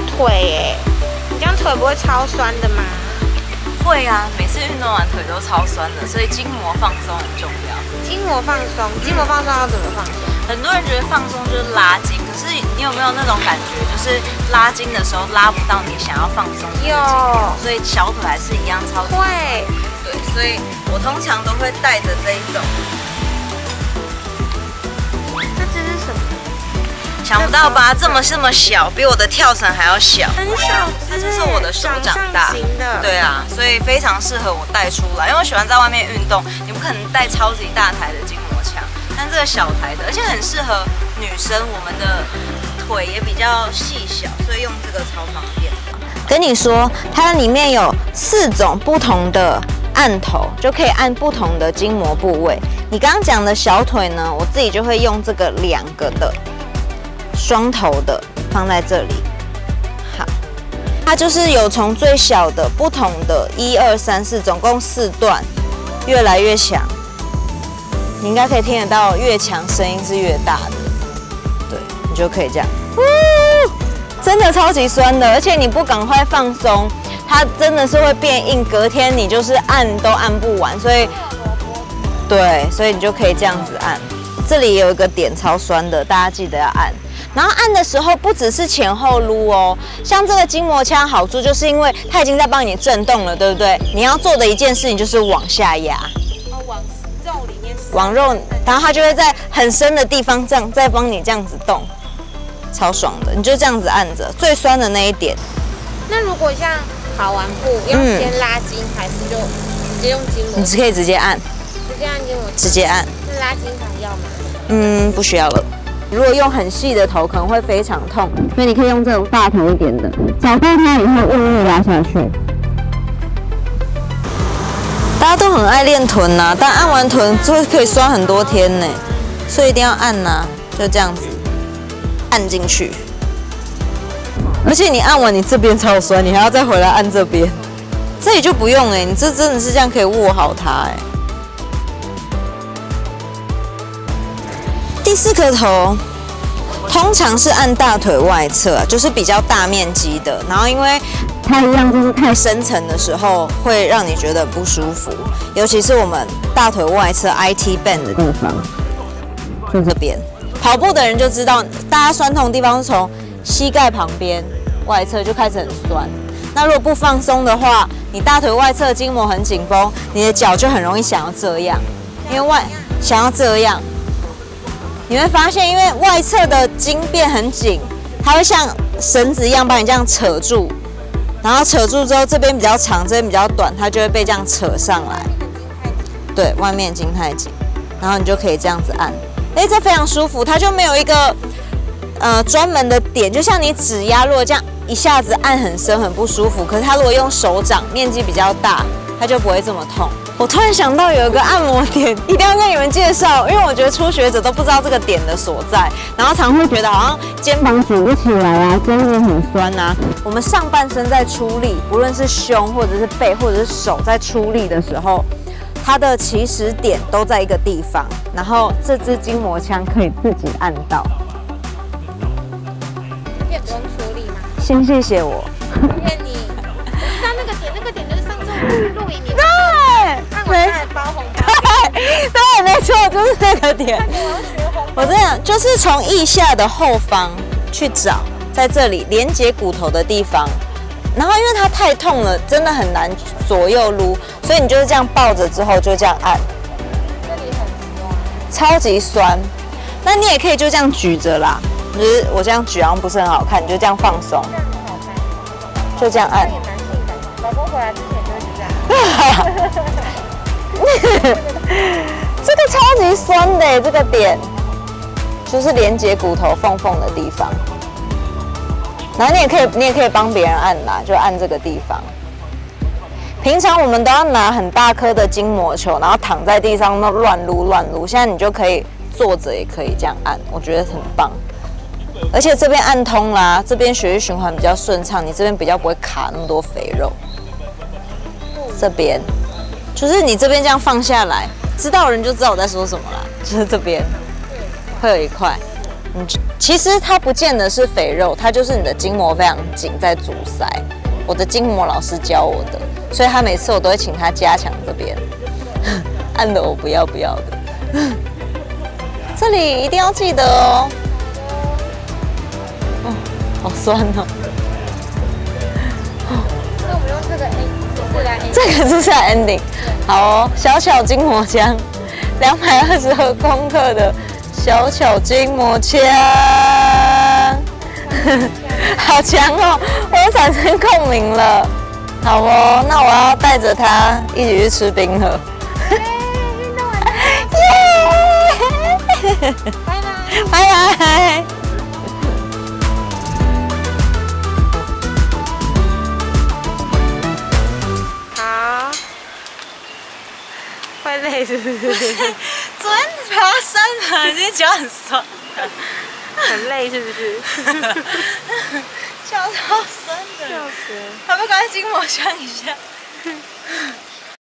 腿哎，你这样腿不会超酸的吗？会啊，每次运动完腿都超酸的，所以筋膜放松很重要。筋膜放松，筋膜放松要怎么放松？很多人觉得放松就是拉筋，可是你有没有那种感觉，就是拉筋的时候拉不到你想要放松的筋有所以小腿还是一样超酸会，对，所以我通常都会带着这一种。想不到吧？这么这么小，比我的跳绳还要小。很小只，它就是我的手掌大对啊，所以非常适合我带出来，因为我喜欢在外面运动，你不可能带超级大台的筋膜枪，但这个小台的，而且很适合女生，我们的腿也比较细小，所以用这个超方便。跟你说，它里面有四种不同的按头，就可以按不同的筋膜部位。你刚刚讲的小腿呢，我自己就会用这个两个的双头的放在这里。好，它就是有从最小的不同的一二三四，总共四段，越来越强。你应该可以听得到，越强声音是越大的。对，你就可以这样。呜真的超级酸的，而且你不赶快放松，它真的是会变硬，隔天你就是按都按不完，所以，对，所以你就可以这样子按。这里有一个点超酸的，大家记得要按。然后按的时候不只是前后撸哦，像这个筋膜枪好处就是因为它已经在帮你震动了，对不对？你要做的一件事情就是往下压，哦，往肉里面往肉，然后它就会在很深的地方这样再帮你这样子动，超爽的。你就这样子按着最酸的那一点，那如果像跑完步要嗯先拉筋，还是就直接用筋膜你？只可以直接按，直接按筋膜？直接按。那拉筋还要吗？嗯，不需要了。如果用很细的头，可能会非常痛，所以你可以用这种大头一点的，找到它以后用力拉下去。大家都很爱练臀呐、但按完臀就会可以酸很多天呢，所以一定要按呐、就这样子按进去。而且你按完你这边超酸，你还要再回来按这边，这里就不用哎、你这真的是这样可以握好它哎、第四颗头通常是按大腿外侧，就是比较大面积的。然后因为它一样就是太深层的时候，会让你觉得不舒服，尤其是我们大腿外侧 IT band 的地方，就这边。跑步的人就知道，大家酸痛的地方是从膝盖旁边外侧就开始很酸。那如果不放松的话，你大腿外侧筋膜很紧绷，你的脚就很容易想要这样，因为外想要这样。你会发现，因为外侧的筋变很紧，它会像绳子一样把你这样扯住，然后扯住之后，这边比较长，这边比较短，它就会被这样扯上来。对，外面筋太紧，然后你就可以这样子按，哎，这非常舒服，它就没有一个呃专门的点，就像你指压，如果这样一下子按很深很不舒服，可是它如果用手掌，面积比较大，它就不会这么痛。我突然想到有一个按摩点，一定要跟你们介绍，因为我觉得初学者都不知道这个点的所在，然后常会觉得好像肩膀举不起来啊，肩也很酸啊。我们上半身在出力，不论是胸或者是背或者是手在出力的时候，它的起始点都在一个地方，然后这支筋膜枪可以自己按到。可以不用出力吗？先谢谢我。谢谢你，我知道那个点，那个点就是上次我们去露营，你对，看完还包红包。对，没错，就是这个点。我要学红包。我这样就是从腋下的后方去找，在这里连接骨头的地方。然后因为它太痛了，真的很难左右撸，所以你就是这样抱着之后就这样按，这里很酸，超级酸。那你也可以就这样举着啦，就是我这样举好像不是很好看，你就这样放松，这样很好看，就这样按。老公回来之前就会是这样。酸的，这个点就是连接骨头缝缝的地方。然后你也可以，你也可以帮别人按啦，就按这个地方。平常我们都要拿很大颗的筋膜球，然后躺在地上那乱撸乱撸。现在你就可以坐着也可以这样按，我觉得很棒。而且这边按通啦，这边血液循环比较顺畅，你这边比较不会卡那么多肥肉。这边就是你这边这样放下来，知道人就知道我在说什么啦，就是这边会有一块，你其实它不见得是肥肉，它就是你的筋膜非常紧在阻塞。我的筋膜老师教我的，所以他每次我都会请他加强这边，按的我不要不要的。这里一定要记得哦。哦，好酸哦。这个是下 ending。好哦，小巧筋膜枪，两百二十二公克的小巧筋膜枪，好强哦！我又产生共鸣了。好哦，那我要带着它一起去吃冰河。运动完了，耶！拜拜。拜拜。是不是？昨天爬山了，今天脚很酸，很累是不是？脚超酸的。笑死不赶快筋膜枪一下？